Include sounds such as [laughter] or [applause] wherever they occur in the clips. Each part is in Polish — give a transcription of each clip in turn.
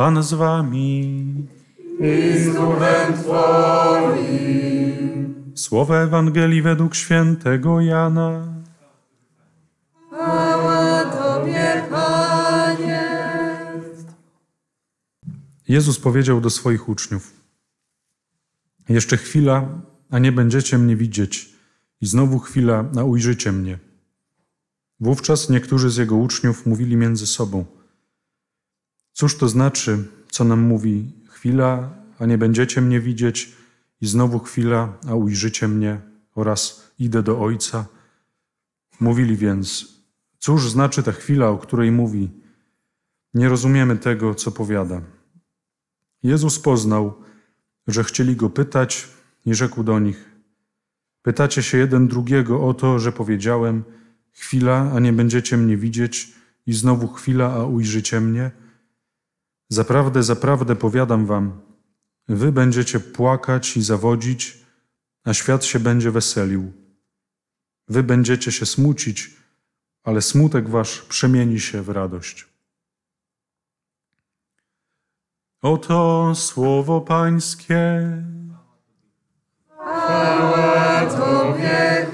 Pan z wami. I z duchem Twoim. Słowo Ewangelii według świętego Jana. Chwała Tobie, Panie. Jezus powiedział do swoich uczniów: Jeszcze chwila, a nie będziecie mnie widzieć, i znowu chwila, a ujrzycie mnie. Wówczas niektórzy z jego uczniów mówili między sobą: Cóż to znaczy, co nam mówi chwila, a nie będziecie mnie widzieć, i znowu chwila, a ujrzycie mnie, oraz idę do Ojca? Mówili więc: Cóż znaczy ta chwila, o której mówi? Nie rozumiemy tego, co powiada. Jezus poznał, że chcieli go pytać, i rzekł do nich: Pytacie się jeden drugiego o to, że powiedziałem: Chwila, a nie będziecie mnie widzieć, i znowu chwila, a ujrzycie mnie? Zaprawdę, zaprawdę powiadam wam, wy będziecie płakać i zawodzić, a świat się będzie weselił. Wy będziecie się smucić, ale smutek wasz przemieni się w radość. Oto słowo Pańskie. Chwała Tobie,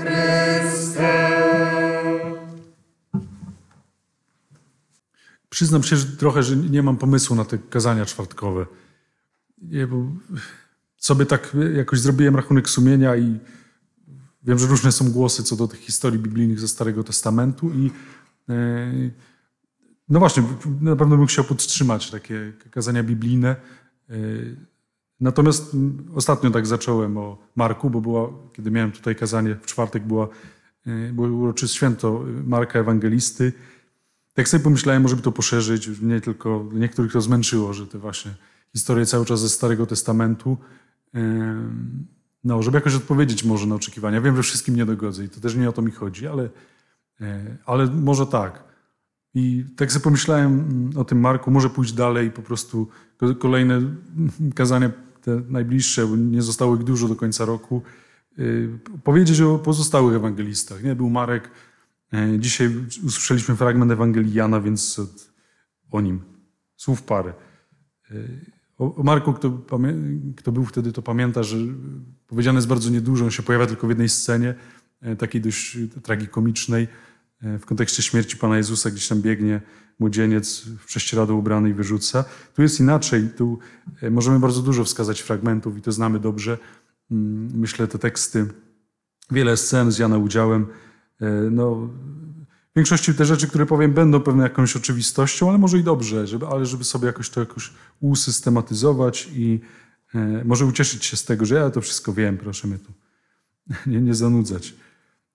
Przyznam się że trochę, że nie mam pomysłu na te kazania czwartkowe. Nie, bo sobie tak jakoś zrobiłem rachunek sumienia i wiem, że różne są głosy co do tych historii biblijnych ze Starego Testamentu i e, no właśnie, na pewno bym chciał podtrzymać takie kazania biblijne. E, Natomiast ostatnio tak zacząłem o Marku, bo była, kiedy miałem tutaj kazanie w czwartek, była, e, było uroczyste święto Marka Ewangelisty. Tak sobie pomyślałem, może by to poszerzyć, nie tylko niektórych to zmęczyło, że te właśnie historie cały czas ze Starego Testamentu. No, żeby jakoś odpowiedzieć może na oczekiwania. Wiem, że wszystkim nie dogodzę i to też nie o to mi chodzi, ale, e, ale może tak. I tak sobie pomyślałem o tym Marku, może pójść dalej, po prostu kolejne kazania, te najbliższe, bo nie zostało ich dużo do końca roku, y, powiedzieć o pozostałych ewangelistach. Nie? Był Marek, dzisiaj usłyszeliśmy fragment Ewangelii Jana, więc o nim słów parę. Y, o Marku, kto, kto był wtedy, to pamięta, że powiedziane jest bardzo niedużo, on się pojawia tylko w jednej scenie, e, takiej dość tragikomicznej, w kontekście śmierci Pana Jezusa, gdzieś tam biegnie młodzieniec w prześcieradło ubrany i wyrzuca. Tu jest inaczej, tu e, możemy bardzo dużo wskazać fragmentów i to znamy dobrze. Mm, myślę, te teksty, wiele scen z Jana udziałem. E, no, w większości te rzeczy, które powiem, będą pewną jakąś oczywistością, ale może i dobrze, żeby, ale żeby sobie jakoś to jakoś usystematyzować i e, może ucieszyć się z tego, że ja to wszystko wiem, proszę mnie tu [laughs] nie, nie zanudzać.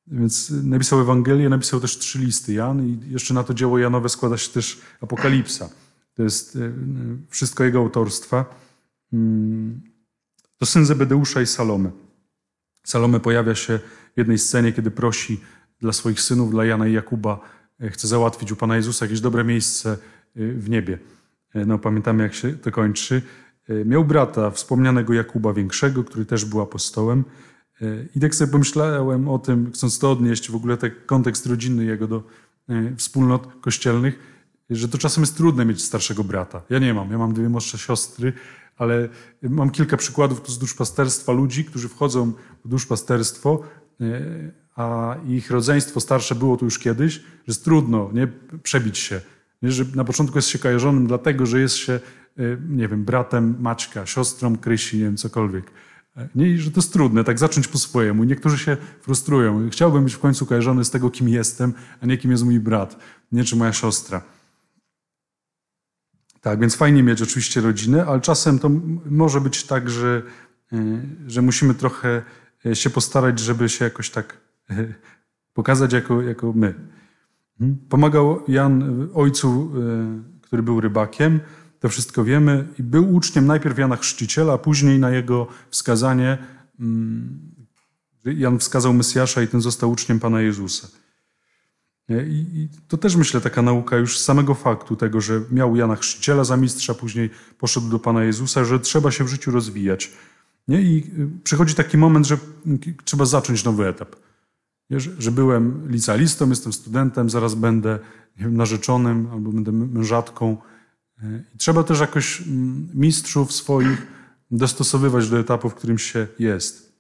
Więc napisał Ewangelię, napisał też trzy listy Jan i jeszcze na to dzieło Janowe składa się też Apokalipsa. To jest e, wszystko jego autorstwa. Mm, to syn Zebedeusza i Salome. Salome pojawia się w jednej scenie, kiedy prosi dla swoich synów, dla Jana i Jakuba, e, chce załatwić u Pana Jezusa jakieś dobre miejsce e, w niebie. No, pamiętamy, jak się to kończy. Miał brata, wspomnianego Jakuba Większego, który też był apostołem. I tak sobie pomyślałem o tym, chcąc to odnieść, w ogóle ten kontekst rodzinny jego do e, wspólnot kościelnych, że to czasem jest trudne mieć starszego brata. Ja nie mam, ja mam dwie młodsze siostry, ale mam kilka przykładów tu z duszpasterstwa ludzi, którzy wchodzą w duszpasterstwo, e, a ich rodzeństwo starsze było tu już kiedyś, że jest trudno nie przebić się. Nie, że na początku jest się kojarzonym dlatego, że jest się, e, nie wiem, bratem Maćka, siostrą Krysi, nie wiem, cokolwiek. Nie, I że to jest trudne, tak zacząć po swojemu. Niektórzy się frustrują. Chciałbym być w końcu kojarzony z tego, kim jestem, a nie kim jest mój brat, nie czy moja siostra. Tak, więc fajnie mieć oczywiście rodzinę, ale czasem to może być tak, że, e, że musimy trochę e, się postarać, żeby się jakoś tak e, [laughs] pokazać jako, jako my. Mhm. Pomagał Jan ojcu, który był rybakiem, to wszystko wiemy. I był uczniem najpierw Jana Chrzciciela, a później na jego wskazanie mm, Jan wskazał Mesjasza i ten został uczniem Pana Jezusa. I to też myślę taka nauka już z samego faktu tego, że miał Jana Chrzciciela za mistrza, później poszedł do Pana Jezusa, że trzeba się w życiu rozwijać. Nie? I y, przychodzi taki moment, że trzeba zacząć nowy etap. Nie? Że, byłem licealistą, jestem studentem, zaraz będę wiem, narzeczonym albo będę mężatką I trzeba też jakoś mm, mistrzów swoich dostosowywać do etapu, w którym się jest.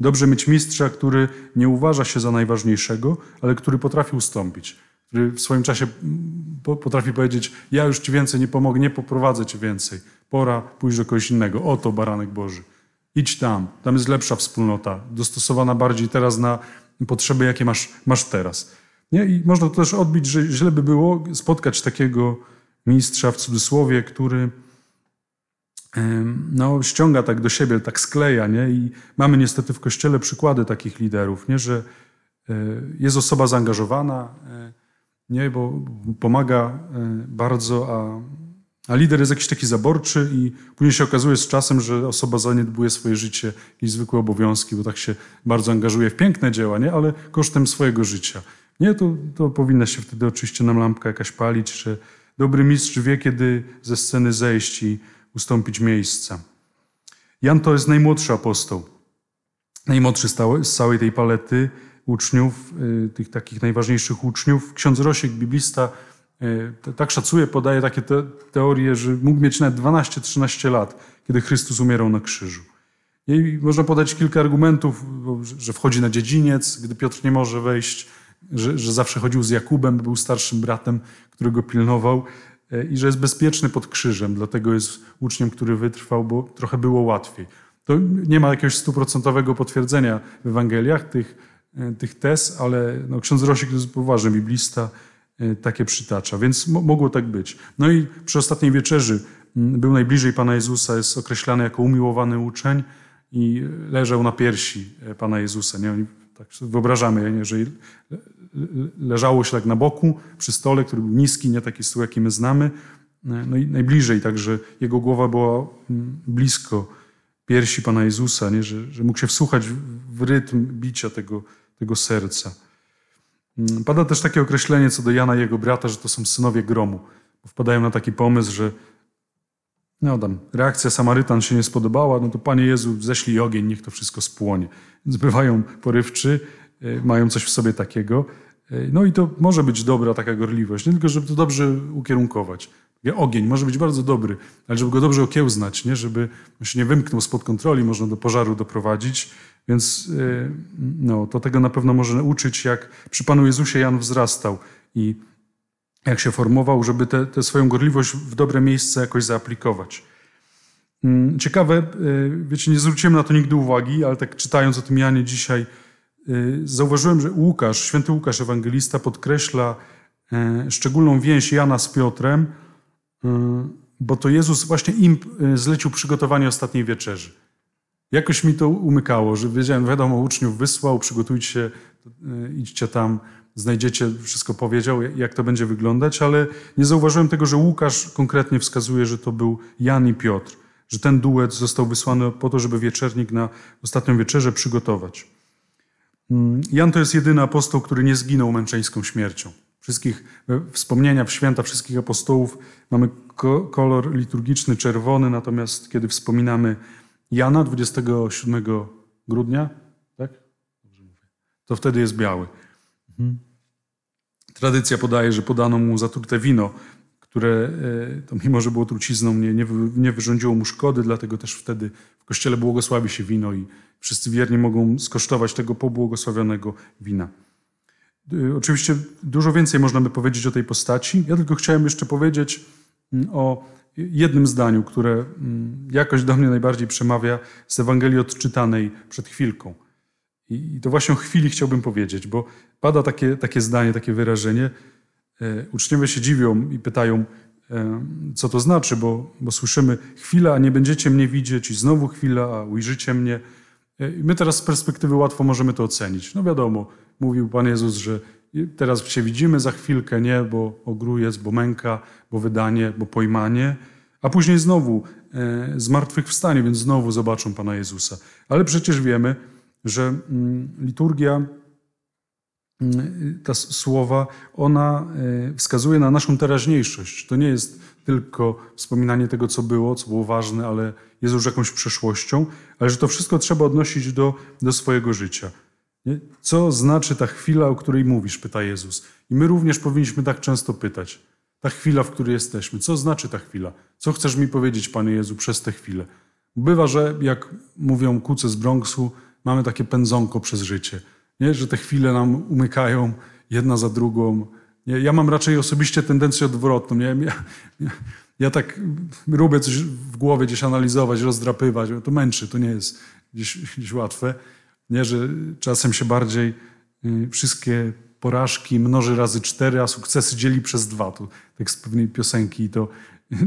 Dobrze mieć mistrza, który nie uważa się za najważniejszego, ale który potrafi ustąpić, który w swoim czasie mm, potrafi powiedzieć: Ja już ci więcej nie pomogę, nie poprowadzę ci więcej. Pora pójść do kogoś innego. Oto baranek Boży. Idź tam, tam jest lepsza wspólnota, dostosowana bardziej teraz na potrzeby, jakie masz, masz teraz. Nie? I można to też odbić, że źle by było spotkać takiego mistrza w cudzysłowie, który no, ściąga tak do siebie, tak skleja. Nie? I mamy niestety w Kościele przykłady takich liderów, nie? że e, jest osoba zaangażowana, e, nie? bo pomaga e, bardzo, a, a lider jest jakiś taki zaborczy i później się okazuje z czasem, że osoba zaniedbuje swoje życie i zwykłe obowiązki, bo tak się bardzo angażuje w piękne dzieła, nie? ale kosztem swojego życia. Nie, to, to powinna się wtedy oczywiście nam lampka jakaś palić, że dobry mistrz wie, kiedy ze sceny zejść i ustąpić miejsca. Jan to jest najmłodszy apostoł. Najmłodszy z całej tej palety uczniów, y, tych takich najważniejszych uczniów. Ksiądz Rosiek, biblista, tak szacuje, podaje takie te, teorie, że mógł mieć nawet 12-13 lat, kiedy Chrystus umierał na krzyżu. I można podać kilka argumentów, że wchodzi na dziedziniec, gdy Piotr nie może wejść, że, że zawsze chodził z Jakubem, był starszym bratem, którego pilnował e, i że jest bezpieczny pod krzyżem, dlatego jest uczniem, który wytrwał, bo trochę było łatwiej. To nie ma jakiegoś stuprocentowego potwierdzenia w Ewangeliach tych, e, tych tez, ale no, ksiądz Rosik to jest poważny biblista, takie przytacza, więc mogło tak być. No i przy ostatniej wieczerzy był najbliżej Pana Jezusa, jest określany jako umiłowany uczeń i leżał na piersi Pana Jezusa. Nie? Tak wyobrażamy, nie? że leżało się tak na boku przy stole, który był niski, nie taki stół, jaki my znamy. No i najbliżej, także jego głowa była mm, blisko piersi Pana Jezusa, nie? Że, że mógł się wsłuchać w rytm bicia tego, tego serca. Mm, pada też takie określenie co do Jana i jego brata, że to są synowie gromu. Wpadają na taki pomysł, że no tam, reakcja Samarytan się nie spodobała, no to Panie Jezu, ześlij ogień, niech to wszystko spłonie. Więc bywają porywczy, e, mają coś w sobie takiego. E, no i to może być dobra taka gorliwość, nie tylko żeby to dobrze ukierunkować. Ogień może być bardzo dobry, ale żeby go dobrze okiełznać, nie? żeby on się nie wymknął spod kontroli, można do pożaru doprowadzić. Więc e, no, to tego na pewno może uczyć, jak przy Panu Jezusie Jan wzrastał i jak się formował, żeby tę swoją gorliwość w dobre miejsce jakoś zaaplikować. Mm, ciekawe, e, wiecie, nie zwróciłem na to nigdy uwagi, ale tak czytając o tym Janie dzisiaj, Y, zauważyłem, że Łukasz, święty Łukasz Ewangelista podkreśla szczególną więź Jana z Piotrem, y, bo to Jezus właśnie im y, zlecił przygotowanie ostatniej wieczerzy. Jakoś mi to umykało, że wiedziałem, wiadomo, uczniów wysłał, przygotujcie się, idźcie tam, znajdziecie, wszystko powiedział, jak to będzie wyglądać, ale nie zauważyłem tego, że Łukasz konkretnie wskazuje, że to był Jan i Piotr, że ten duet został wysłany po to, żeby wieczernik na ostatnią wieczerzę przygotować. Mm, Jan to jest jedyny apostoł, który nie zginął męczeńską śmiercią. Wszystkich wspomnienia w święta wszystkich apostołów mamy kolor liturgiczny czerwony, natomiast kiedy wspominamy Jana 27 grudnia, tak? To wtedy jest biały. Mhm. Tradycja podaje, że podano mu zatrute wino, które e, to mimo, że było trucizną, nie, nie, nie wyrządziło mu szkody, dlatego też wtedy w kościele błogosławi się wino i Wszyscy wierni mogą skosztować tego pobłogosławionego wina. Y, oczywiście dużo więcej można by powiedzieć o tej postaci. Ja tylko chciałem jeszcze powiedzieć mm, o jednym zdaniu, które mm, jakoś do mnie najbardziej przemawia z Ewangelii odczytanej przed chwilką. I to właśnie o chwili chciałbym powiedzieć, bo pada takie, takie zdanie, takie wyrażenie. E, uczniowie się dziwią i pytają, e, co to znaczy, bo, bo słyszymy chwila, a nie będziecie mnie widzieć, i znowu chwila, a ujrzycie mnie. My teraz z perspektywy łatwo możemy to ocenić. No wiadomo, mówił Pan Jezus, że teraz się widzimy za chwilkę, nie, bo ogrujec, bo męka, bo wydanie, bo pojmanie, a później znowu e, zmartwychwstanie, więc znowu zobaczą Pana Jezusa. Ale przecież wiemy, że mm, liturgia, mm, ta słowa, ona e, wskazuje na naszą teraźniejszość. To nie jest tylko wspominanie tego, co było, co było ważne, ale jest już jakąś przeszłością, ale że to wszystko trzeba odnosić do, do swojego życia. Nie? Co znaczy ta chwila, o której mówisz, pyta Jezus. I my również powinniśmy tak często pytać. Ta chwila, w której jesteśmy. Co znaczy ta chwila? Co chcesz mi powiedzieć, Panie Jezu, przez tę chwilę? Bywa, że jak mówią kuce z Bronxu, mamy takie pędzonko przez życie. Nie? Że te chwile nam umykają jedna za drugą. Nie? Ja mam raczej osobiście tendencję odwrotną. Nie? Ja, ja, ja tak lubię coś w głowie gdzieś analizować, rozdrapywać. To męczy, to nie jest gdzieś, gdzieś łatwe. Nie, że czasem się bardziej y, wszystkie porażki mnoży razy cztery, a sukcesy dzieli przez dwa. To tekst pewnej piosenki to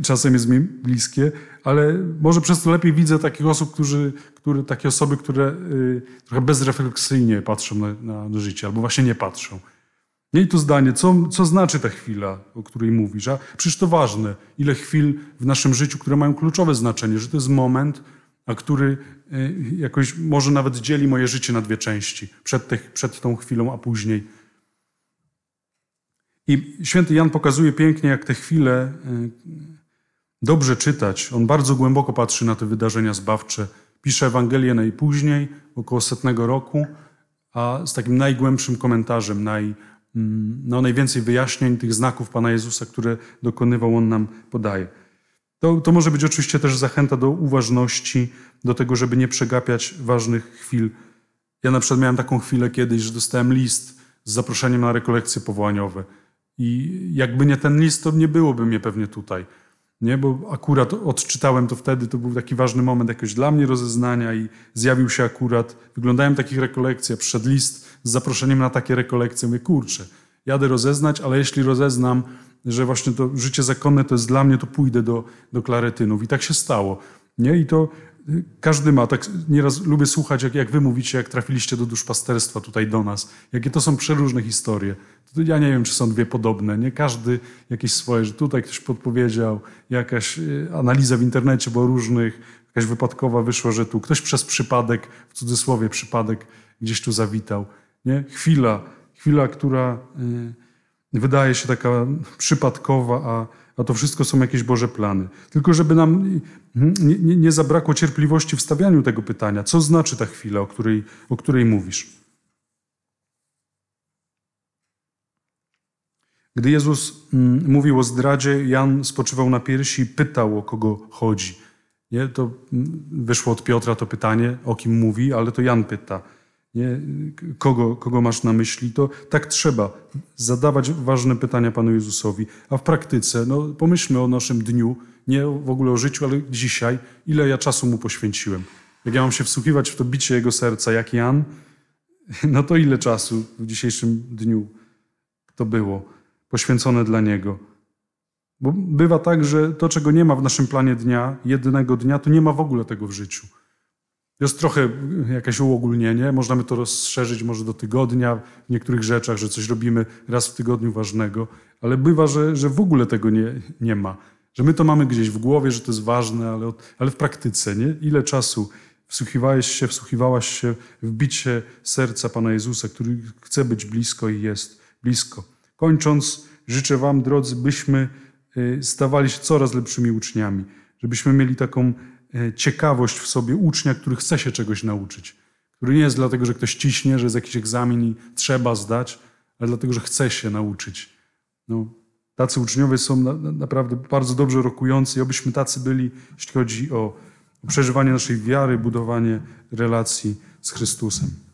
czasem jest mi bliskie, ale może przez to lepiej widzę takich osób, którzy, które, takie osoby, które y, trochę bezrefleksyjnie patrzą na, na życie, albo właśnie nie patrzą. Nie i to zdanie, co, co znaczy ta chwila, o której mówisz? A przecież to ważne, ile chwil w naszym życiu, które mają kluczowe znaczenie, że to jest moment, a który y, jakoś może nawet dzieli moje życie na dwie części, przed, te, przed tą chwilą, a później. I święty Jan pokazuje pięknie, jak te chwile y, dobrze czytać. On bardzo głęboko patrzy na te wydarzenia zbawcze. Pisze Ewangelię najpóźniej, około setnego roku, a z takim najgłębszym komentarzem, naj, no, najwięcej wyjaśnień tych znaków Pana Jezusa, które dokonywał, On nam podaje. To, to może być oczywiście też zachęta do uważności, do tego, żeby nie przegapiać ważnych chwil. Ja na przykład miałem taką chwilę kiedyś, że dostałem list z zaproszeniem na rekolekcje powołaniowe. I jakby nie ten list, to nie byłoby mnie pewnie tutaj. Nie, bo akurat odczytałem to wtedy, to był taki ważny moment jakoś dla mnie rozeznania i zjawił się akurat, wyglądałem takich rekolekcji, a przyszedł list z zaproszeniem na takie rekolekcje. Mówię, kurczę, jadę rozeznać, ale jeśli rozeznam, że właśnie to życie zakonne to jest dla mnie, to pójdę do, do klaretynów. I tak się stało. Nie? I to y, każdy ma. Tak nieraz lubię słuchać, jak, jak wy mówicie, jak trafiliście do duszpasterstwa tutaj do nas. Jakie to są przeróżne historie. To ja nie wiem, czy są dwie podobne. Nie każdy jakieś swoje, że tutaj ktoś podpowiedział, jakaś y, analiza w internecie było różnych, jakaś wypadkowa wyszło, że tu ktoś przez przypadek, w cudzysłowie przypadek, gdzieś tu zawitał. Nie? Chwila, chwila, która... Yy, wydaje się taka przypadkowa, a, a to wszystko są jakieś Boże plany. Tylko żeby nam nie, nie, nie zabrakło cierpliwości w stawianiu tego pytania, co znaczy ta chwila, o której, o której mówisz. Gdy Jezus mm, mówił o zdradzie, Jan spoczywał na piersi i pytał, o kogo chodzi. Nie? To mm, wyszło od Piotra to pytanie, o kim mówi, ale to Jan pyta nie, kogo, kogo masz na myśli, to tak trzeba zadawać ważne pytania Panu Jezusowi. A w praktyce, no, pomyślmy o naszym dniu, nie w ogóle o życiu, ale dzisiaj, ile ja czasu Mu poświęciłem. Jak ja mam się wsłuchiwać w to bicie Jego serca, jak Jan, [laughs] no to ile czasu w dzisiejszym dniu to było poświęcone dla Niego. Bo bywa tak, że to, czego nie ma w naszym planie dnia, jednego dnia, to nie ma w ogóle tego w życiu. Jest trochę jakieś uogólnienie, można by to rozszerzyć może do tygodnia w niektórych rzeczach, że coś robimy raz w tygodniu ważnego, ale bywa, że, że w ogóle tego nie, nie ma. Że my to mamy gdzieś w głowie, że to jest ważne, ale, ale w praktyce, nie? Ile czasu wsłuchiwałeś się, wsłuchiwałaś się w bicie serca Pana Jezusa, który chce być blisko i jest blisko. Kończąc, życzę Wam, drodzy, byśmy y, stawali się coraz lepszymi uczniami, żebyśmy mieli taką ciekawość w sobie ucznia, który chce się czegoś nauczyć. Który nie jest dlatego, że ktoś ciśnie, że jest jakiś egzamin i trzeba zdać, ale dlatego, że chce się nauczyć. No, tacy uczniowie są na, na, naprawdę bardzo dobrze rokujący i obyśmy tacy byli, jeśli chodzi o przeżywanie naszej wiary, budowanie relacji z Chrystusem.